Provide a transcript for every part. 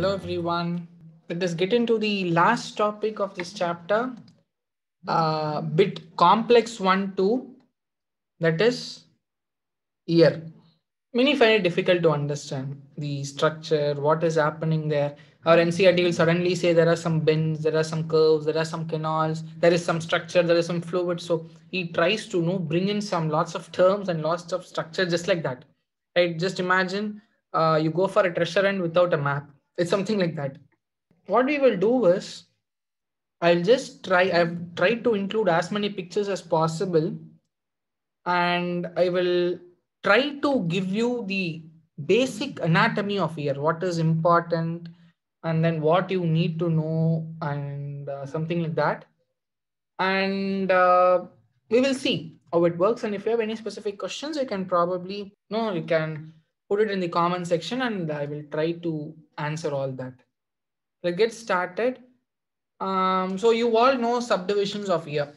Hello, everyone. Let us get into the last topic of this chapter, uh, bit complex one too, that is ear. Many find it difficult to understand the structure, what is happening there. Our NCERT will suddenly say there are some bends, there are some curves, there are some canals, there is some structure, there is some fluid. So he tries to you know bring in some lots of terms and lots of structure just like that. Right? Just imagine uh, you go for a treasure hunt without a map. It's something like that. What we will do is I'll just try, I've tried to include as many pictures as possible and I will try to give you the basic anatomy of ear, what is important, and then what you need to know, and uh, something like that. And uh, we will see how it works. And if you have any specific questions, you can probably no, you can put it in the comment section, and I will try to answer all that. Let's get started. Um, so you all know subdivisions of ear.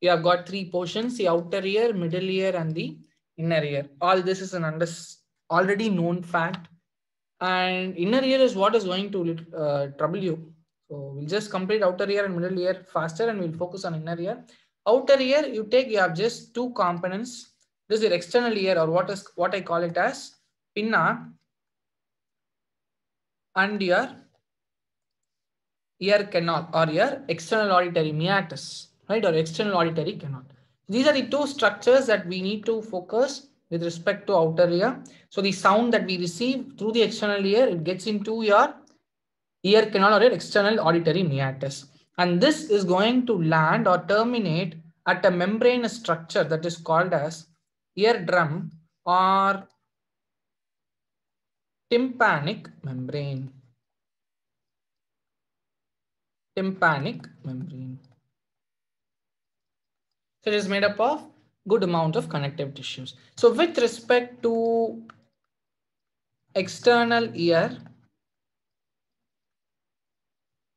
You have got three portions: the outer ear, middle ear, and the inner ear. All this is an under, already known fact. And inner ear is what is going to uh, trouble you. So we'll just complete outer ear and middle ear faster and we'll focus on inner ear. Outer ear, you take, you have just two components. This is your external ear or what is what I call it as pinna and your ear canal or your external auditory meatus, right? Or external auditory canal. These are the two structures that we need to focus with respect to outer ear. So the sound that we receive through the external ear, it gets into your ear canal or your external auditory meatus. And this is going to land or terminate at a membrane structure that is called as eardrum or tympanic membrane. Tympanic membrane. So it is made up of good amount of connective tissues. So with respect to external ear,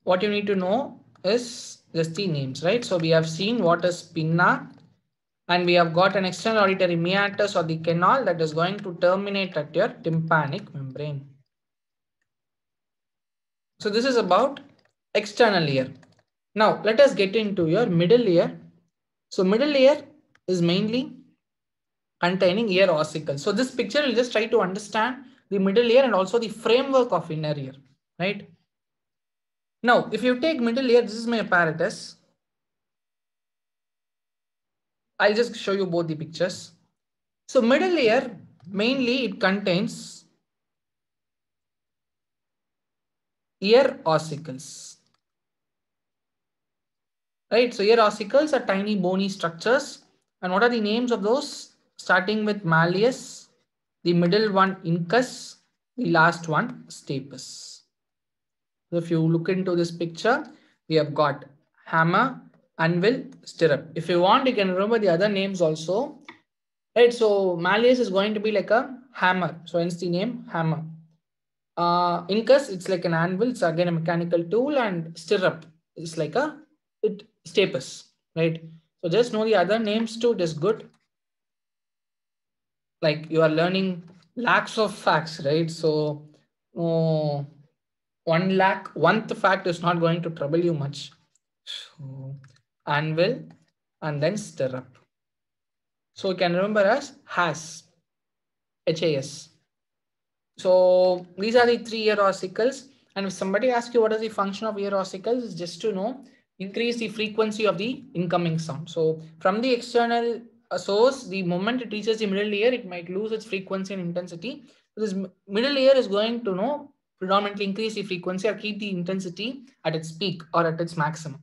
what you need to know is just the names, right? So we have seen what is pinna and we have got an external auditory meatus or the canal that is going to terminate at your tympanic membrane. So this is about external ear. Now let us get into your middle ear. So middle ear is mainly containing ear ossicles. So this picture will just try to understand the middle ear and also the framework of inner ear, right? Now, if you take middle ear, this is my apparatus. I'll just show you both the pictures. So middle ear, mainly it contains ear ossicles. Right, so ear ossicles are tiny bony structures. And what are the names of those? Starting with malleus, the middle one incus, the last one stapes. So if you look into this picture, we have got hammer, anvil, stirrup. If you want, you can remember the other names also. Right, so malleus is going to be like a hammer. So hence the name hammer. Uh, incus, it's like an anvil. It's again a mechanical tool and stirrup is like a it stapes, right? So just know the other names too. It is good. Like you are learning lakhs of facts, right? So oh, one lakh, one fact is not going to trouble you much. So anvil and then stirrup. So you can remember as has, H-A-S. So these are the three ear ossicles. And if somebody asks you what is the function of ear ossicles, just to know increase the frequency of the incoming sound. So from the external uh, source, the moment it reaches the middle ear, it might lose its frequency and intensity. This middle ear is going to know predominantly increase the frequency or keep the intensity at its peak or at its maximum.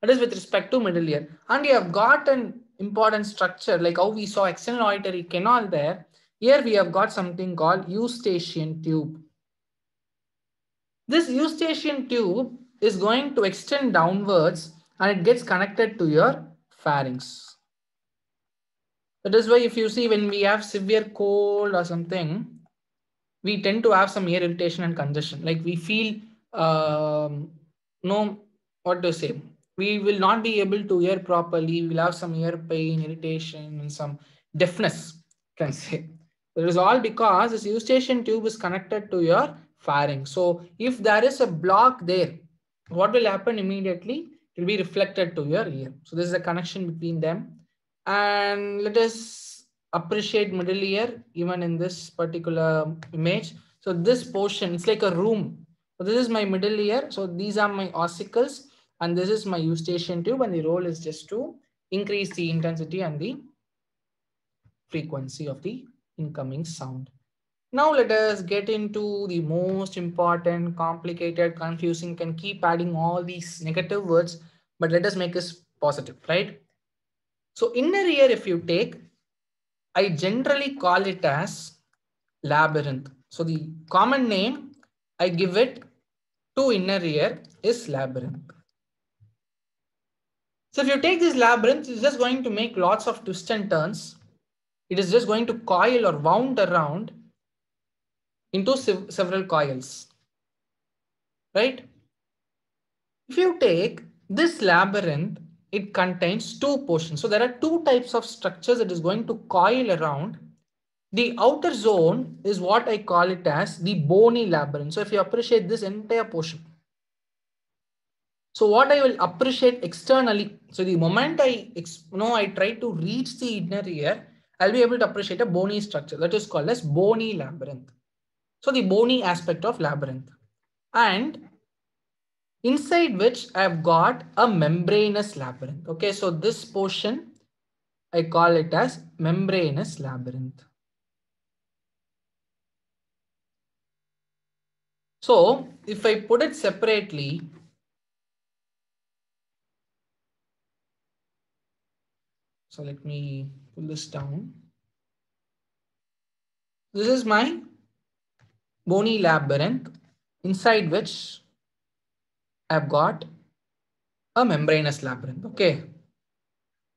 That is with respect to middle ear. And you have got an important structure like how we saw external auditory canal there. Here we have got something called eustachian tube. This eustachian tube is going to extend downwards and it gets connected to your pharynx. That is why if you see when we have severe cold or something, we tend to have some ear irritation and congestion. Like we feel, um, no, what to say, we will not be able to hear properly. We'll have some ear pain, irritation, and some deafness, can say. It is all because this eustachian tube is connected to your pharynx. So if there is a block there, what will happen immediately? It will be reflected to your ear. So this is a connection between them. And let us appreciate middle ear even in this particular image. So this portion, it's like a room. So this is my middle ear. So these are my ossicles and this is my eustachian tube and the role is just to increase the intensity and the frequency of the incoming sound. Now let us get into the most important, complicated, confusing, can keep adding all these negative words, but let us make this positive, right? So inner ear, if you take, I generally call it as labyrinth. So the common name I give it to inner ear is labyrinth. So if you take this labyrinth, it's just going to make lots of twists and turns. It is just going to coil or wound around into several coils, right? If you take this labyrinth, it contains two portions. So there are two types of structures that is going to coil around. The outer zone is what I call it as the bony labyrinth. So if you appreciate this entire portion, so what I will appreciate externally, so the moment I, know, I try to reach the inner ear, I'll be able to appreciate a bony structure that is called as bony labyrinth. So the bony aspect of labyrinth. And inside which I've got a membranous labyrinth. Okay, so this portion, I call it as membranous labyrinth. So if I put it separately, So let me pull this down. This is my bony labyrinth inside which I've got a membranous labyrinth. Okay.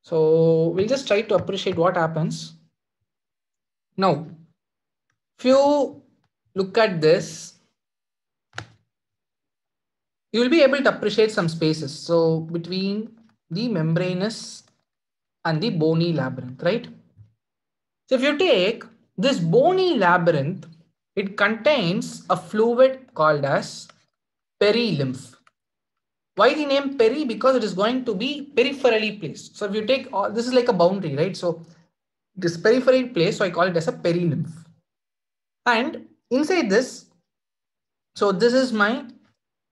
So we'll just try to appreciate what happens. Now, if you look at this, you will be able to appreciate some spaces. So between the membranous and the bony labyrinth, right? So if you take this bony labyrinth, it contains a fluid called as perilymph. Why the name peri? Because it is going to be peripherally placed. So if you take, all, this is like a boundary, right? So this peripheral place, so I call it as a perilymph. And inside this, so this is my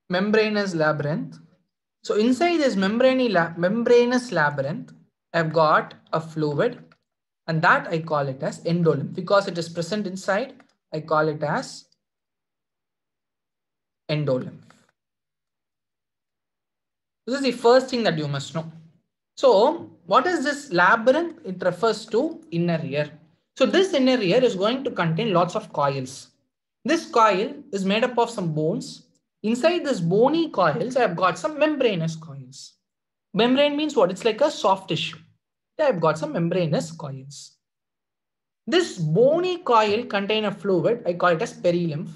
membranous labyrinth. So inside this membranous labyrinth, I've got a fluid and that I call it as endolymph because it is present inside. I call it as endolymph. This is the first thing that you must know. So what is this labyrinth? It refers to inner ear. So this inner ear is going to contain lots of coils. This coil is made up of some bones. Inside this bony coils, I have got some membranous coils. Membrane means what? It's like a soft tissue. I've got some membranous coils. This bony coil contain a fluid, I call it as perilymph.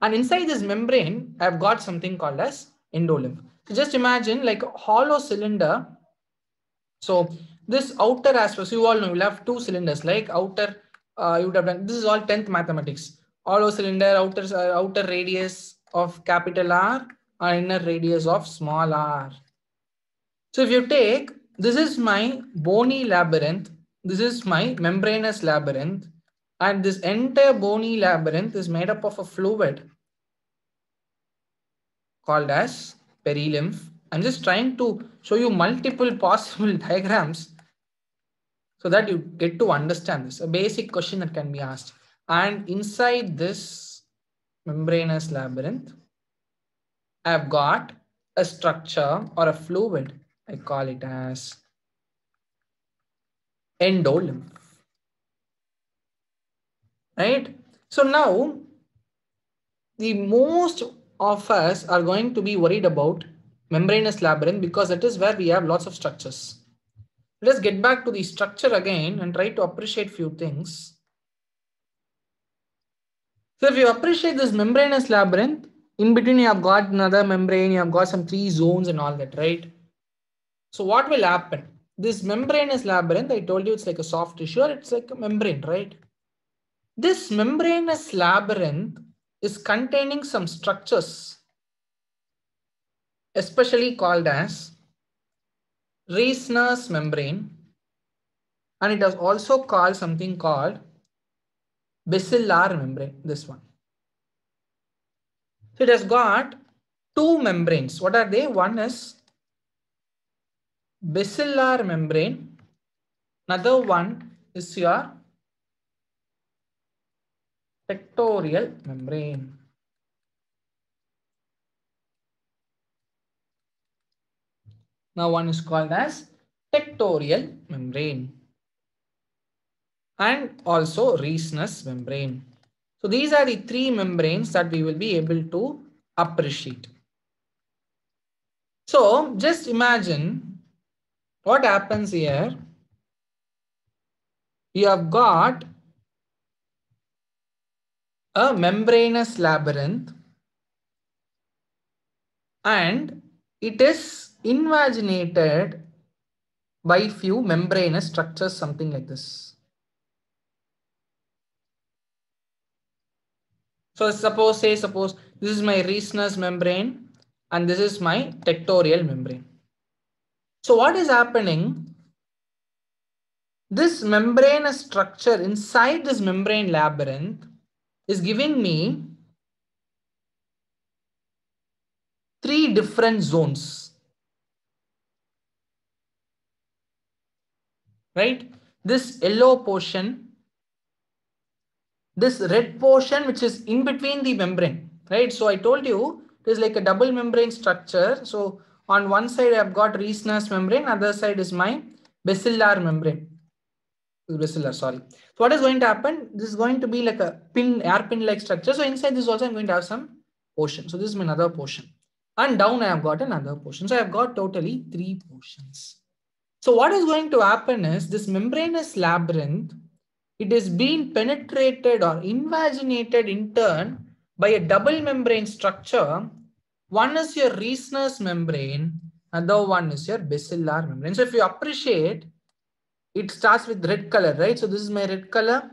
And inside this membrane, I've got something called as endolymph. So just imagine like a hollow cylinder. So this outer aspect, you all know, you'll have two cylinders, like outer, uh, you would have done, this is all 10th mathematics. Hollow cylinder, outer, uh, outer radius of capital R, and inner radius of small r. So if you take, this is my bony labyrinth, this is my membranous labyrinth, and this entire bony labyrinth is made up of a fluid called as perilymph. I'm just trying to show you multiple possible diagrams so that you get to understand this. A basic question that can be asked. And inside this membranous labyrinth, I've got a structure or a fluid I call it as endolymph. Right? So now the most of us are going to be worried about membranous labyrinth because that is where we have lots of structures. Let's get back to the structure again and try to appreciate few things. So if you appreciate this membranous labyrinth, in between you have got another membrane, you have got some three zones and all that, right? So what will happen? This membranous labyrinth, I told you it's like a soft tissue, it's like a membrane, right? This membranous labyrinth is containing some structures, especially called as Reissner's membrane, and it is also called something called basilar membrane, this one. So it has got two membranes. What are they? One is basilar membrane. Another one is your tectorial membrane. Now one is called as tectorial membrane and also Reissner's membrane. So these are the three membranes that we will be able to appreciate. So just imagine what happens here. You have got a membranous labyrinth and it is invaginated by few membranous structures, something like this. So suppose, say, suppose this is my Reissner's membrane and this is my tectorial membrane. So what is happening? This membranous structure inside this membrane labyrinth is giving me three different zones. Right? This yellow portion, this red portion which is in between the membrane. Right? So I told you it is like a double membrane structure. So on one side I've got Reissner's membrane, other side is my basilar membrane. Basilar, sorry. So what is going to happen? This is going to be like a pin, air pin like structure. So inside this also I'm going to have some portion. So this is my another portion. And down I have got another portion. So I have got totally three portions. So what is going to happen is this membranous labyrinth, it is being penetrated or invaginated in turn by a double membrane structure. One is your Reissner's membrane, another one is your basilar membrane. So if you appreciate, it starts with red color, right? So this is my red color.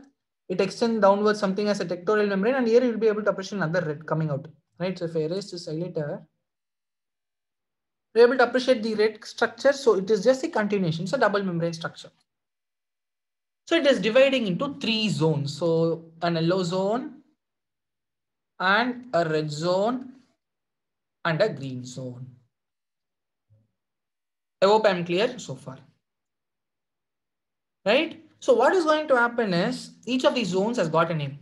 It extends downwards something as a tectorial membrane and here you will be able to appreciate another red coming out, right? So if I erase this highlighter, we're able to appreciate the red structure. So it is just a continuation. So double membrane structure. So it is dividing into three zones. So an yellow zone and a red zone and a green zone. I hope I'm clear so far. Right? So what is going to happen is each of these zones has got a name.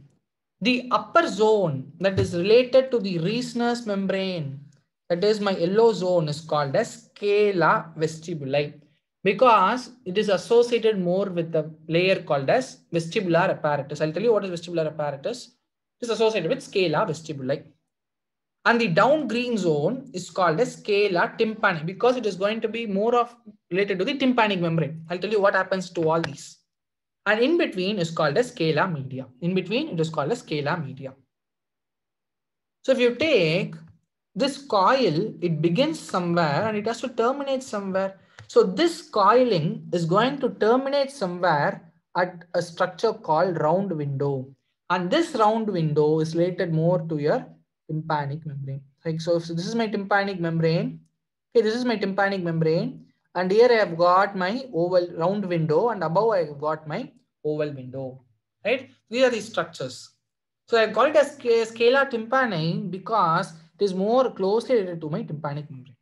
The upper zone that is related to the Reissner's membrane that is my yellow zone is called as scala vestibuli because it is associated more with the layer called as vestibular apparatus. I'll tell you what is vestibular apparatus. It is associated with scala vestibuli. And the down green zone is called as scala tympani because it is going to be more of related to the tympanic membrane. I'll tell you what happens to all these. And in between is called as scala media. In between it is called as scala media. So if you take this coil, it begins somewhere and it has to terminate somewhere. So this coiling is going to terminate somewhere at a structure called round window. And this round window is related more to your tympanic membrane. Like so, so this is my tympanic membrane. Okay, this is my tympanic membrane. And here I have got my oval round window and above I have got my oval window. Right? These are the structures. So I call it as scala tympani because it is more closely related to my tympanic membrane.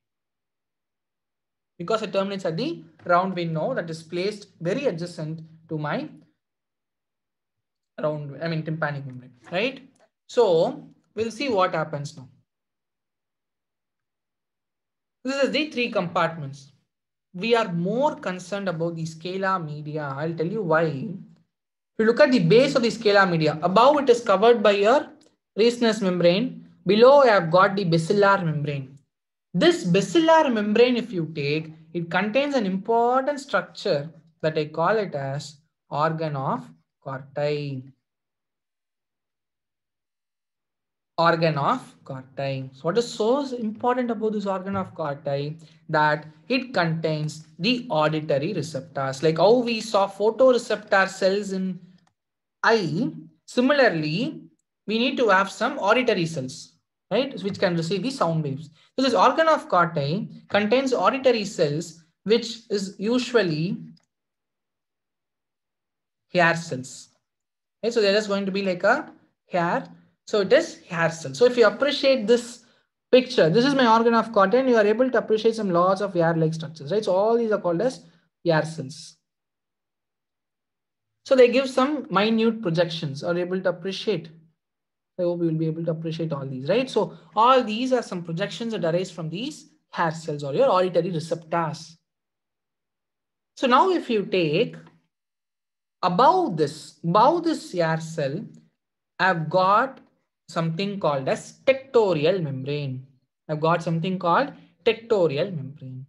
Because it terminates at the round window that is placed very adjacent to my round, I mean tympanic membrane, right? So we'll see what happens now. This is the three compartments. We are more concerned about the scala media. I'll tell you why. If you look at the base of the scala media, above it is covered by your Reissner's membrane Below I have got the basilar membrane. This basilar membrane, if you take, it contains an important structure that I call it as organ of Corti. Organ of Corti. So what is so important about this organ of Corti? That it contains the auditory receptors. Like how we saw photoreceptor cells in eye, similarly, we need to have some auditory cells, right? Which can receive the sound waves. So this organ of Corti contains auditory cells, which is usually hair cells. Okay, so they're just going to be like a hair. So it is hair cell. So if you appreciate this picture, this is my organ of Corti, you are able to appreciate some laws of hair-like structures, right? So all these are called as hair cells. So they give some minute projections are able to appreciate. I hope you will be able to appreciate all these, right? So all these are some projections that arise from these hair cells or your auditory receptors. So now if you take above this, above this hair cell, I've got something called as tectorial membrane. I've got something called tectorial membrane.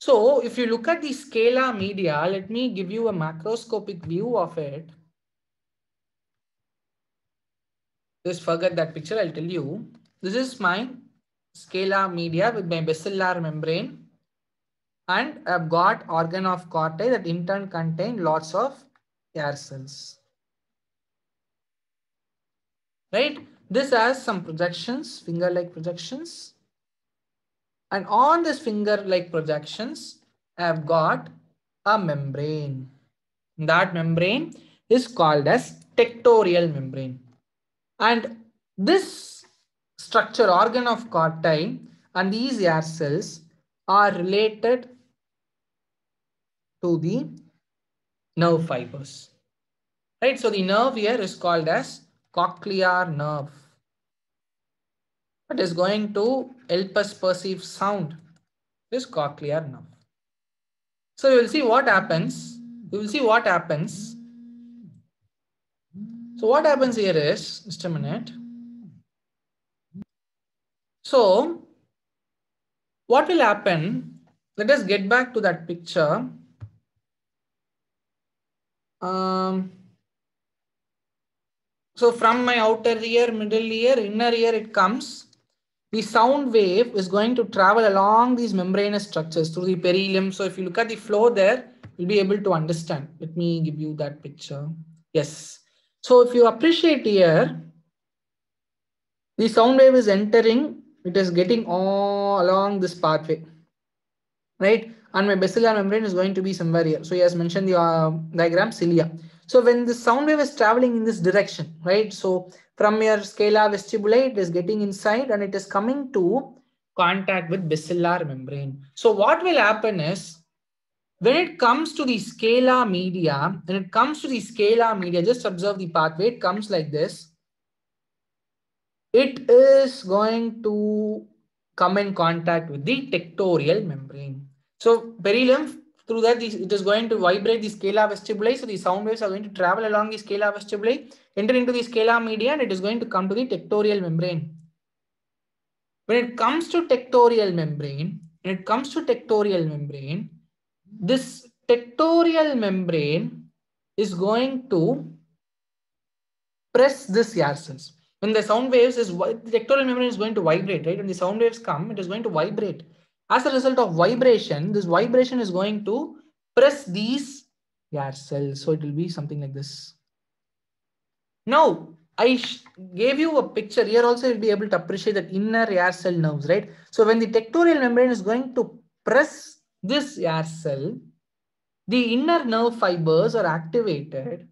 So if you look at the scala media, let me give you a macroscopic view of it. Just forget that picture, I'll tell you. This is my scala media with my basilar membrane. And I've got organ of Corti that in turn contain lots of hair cells. Right? This has some projections, finger-like projections. And on this finger-like projections, I've got a membrane. That membrane is called as tectorial membrane. And this structure organ of Corti and these hair cells are related to the nerve fibers. Right, so the nerve here is called as cochlear nerve. It is going to help us perceive sound. This cochlear nerve. So we will see what happens. We will see what happens. So what happens here is, just a minute. So what will happen? Let us get back to that picture. Um, so from my outer ear, middle ear, inner ear, it comes the sound wave is going to travel along these membranous structures through the perilymph. So if you look at the flow there, you'll be able to understand. Let me give you that picture. Yes. So if you appreciate here, the sound wave is entering, it is getting all along this pathway, right? And my basilar membrane is going to be somewhere here. So he has mentioned the uh, diagram cilia. So when the sound wave is traveling in this direction, right? So from your scala vestibuli, it is getting inside and it is coming to contact with basilar membrane. So what will happen is when it comes to the scala media, when it comes to the scala media, just observe the pathway, it comes like this. It is going to come in contact with the tectorial membrane. So perilymph through that, it is going to vibrate the scala vestibuli. So the sound waves are going to travel along the scala vestibuli, enter into the scala media, and it is going to come to the tectorial membrane. When it comes to tectorial membrane, when it comes to tectorial membrane, this tectorial membrane is going to press this hair cells. When the sound waves is the tectorial membrane is going to vibrate, right? When the sound waves come, it is going to vibrate. As a result of vibration, this vibration is going to press these hair cells. So it will be something like this. Now, I gave you a picture here also you'll be able to appreciate that inner hair cell nerves, right? So when the tectorial membrane is going to press this hair cell, the inner nerve fibers are activated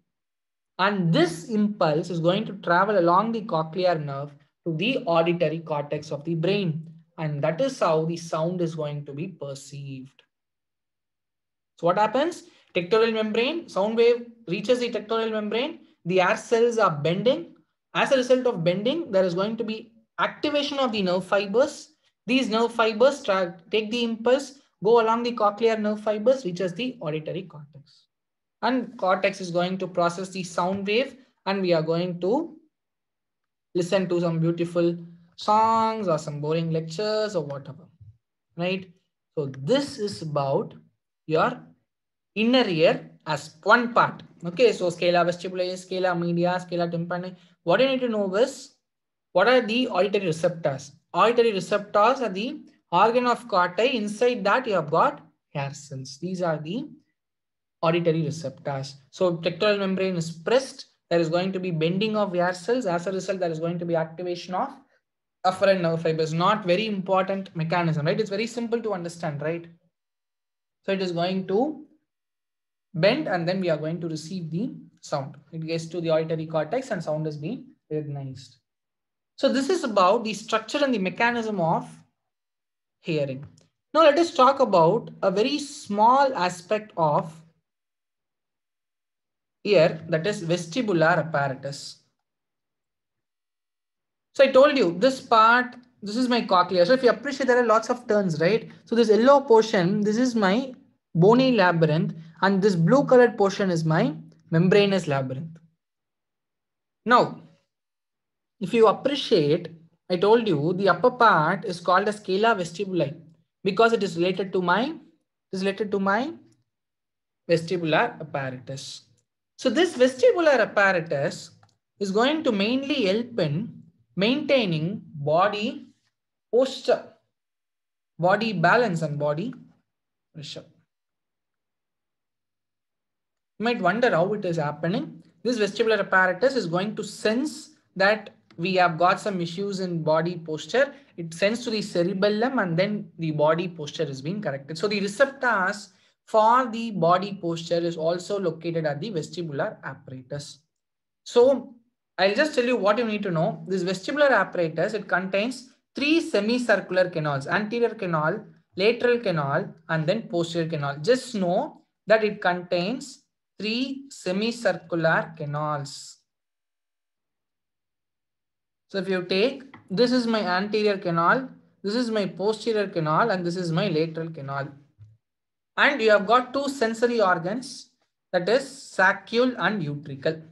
and this impulse is going to travel along the cochlear nerve to the auditory cortex of the brain. And that is how the sound is going to be perceived. So what happens? Tectorial membrane, sound wave reaches the tectorial membrane. The hair cells are bending. As a result of bending, there is going to be activation of the nerve fibers. These nerve fibers take the impulse, go along the cochlear nerve fibers, reaches the auditory cortex. And cortex is going to process the sound wave and we are going to listen to some beautiful songs or some boring lectures or whatever, right? So this is about your inner ear as one part. Okay, so scala vestibuli, scala media, scala tympani. What you need to know is what are the auditory receptors? Auditory receptors are the organ of Corti. Inside that you have got hair cells. These are the auditory receptors. So tectorial membrane is pressed there is going to be bending of hair cells. As a result, there is going to be activation of afferent nerve fibers. Not very important mechanism, right? It's very simple to understand, right? So it is going to bend and then we are going to receive the sound. It gets to the auditory cortex and sound is being recognized. So this is about the structure and the mechanism of hearing. Now let us talk about a very small aspect of ear that is vestibular apparatus. So I told you this part, this is my cochlea. So if you appreciate there are lots of turns, right? So this yellow portion, this is my bony labyrinth and this blue colored portion is my membranous labyrinth. Now, if you appreciate, I told you the upper part is called as scala vestibuli because it is related to my, is related to my vestibular apparatus. So this vestibular apparatus is going to mainly help in maintaining body posture, body balance and body pressure. You might wonder how it is happening. This vestibular apparatus is going to sense that we have got some issues in body posture. It sends to the cerebellum and then the body posture is being corrected. So the receptors for the body posture is also located at the vestibular apparatus. So I'll just tell you what you need to know. This vestibular apparatus, it contains three semicircular canals, anterior canal, lateral canal, and then posterior canal. Just know that it contains three semicircular canals. So if you take, this is my anterior canal, this is my posterior canal, and this is my lateral canal. And you have got two sensory organs, that is saccule and utricle.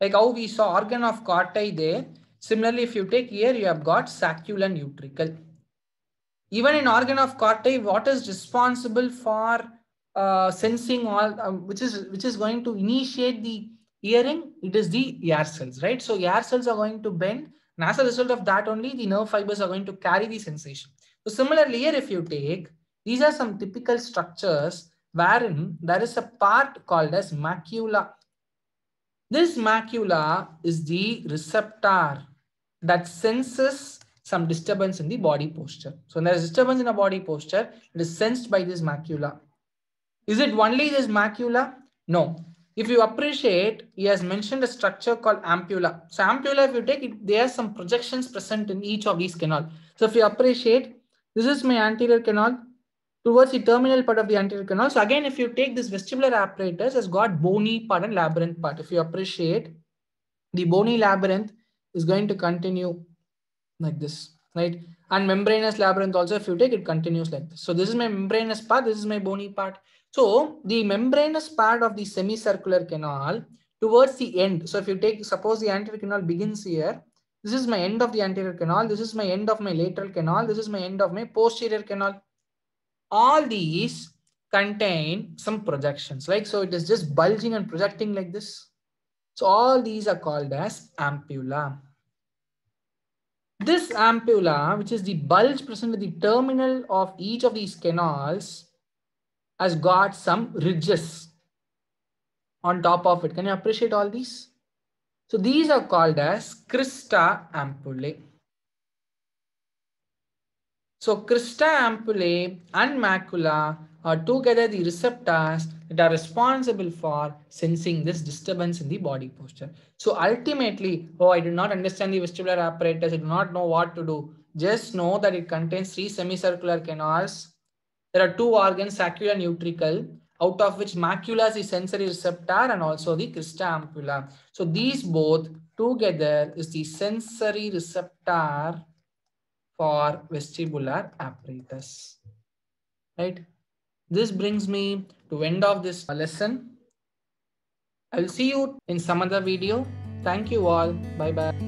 Like how we saw organ of Corti there. Similarly, if you take here, you have got saccule and utricle. Even in organ of Corti, what is responsible for uh, sensing all, um, which is which is going to initiate the hearing? It is the air cells, right? So air cells are going to bend, and as a result of that, only the nerve fibers are going to carry the sensation. So similarly, here if you take, these are some typical structures wherein there is a part called as macula this macula is the receptor that senses some disturbance in the body posture. So when there is disturbance in a body posture, it is sensed by this macula. Is it only this macula? No. If you appreciate, he has mentioned a structure called ampulla. So ampulla, if you take it, there are some projections present in each of these canal. So if you appreciate, this is my anterior canal towards the terminal part of the anterior canal. So again, if you take this vestibular apparatus has got bony part and labyrinth part. If you appreciate, the bony labyrinth is going to continue like this, right? And membranous labyrinth also, if you take it continues like this. So this is my membranous part, this is my bony part. So the membranous part of the semicircular canal towards the end. So if you take, suppose the anterior canal begins here, this is my end of the anterior canal, this is my end of my lateral canal, this is my end of my posterior canal all these contain some projections like so it is just bulging and projecting like this. So all these are called as ampulla. This ampulla which is the bulge present at the terminal of each of these canals has got some ridges on top of it. Can you appreciate all these? So these are called as crista ampullae so crista ampullae and macula are together the receptors that are responsible for sensing this disturbance in the body posture. So ultimately, oh, I do not understand the vestibular apparatus. I do not know what to do. Just know that it contains three semicircular canals. There are two organs, saccule and utricle, out of which macula is the sensory receptor and also the crista ampulla. So these both together is the sensory receptor for vestibular apparatus. Right? This brings me to end of this lesson. I will see you in some other video. Thank you all. Bye bye.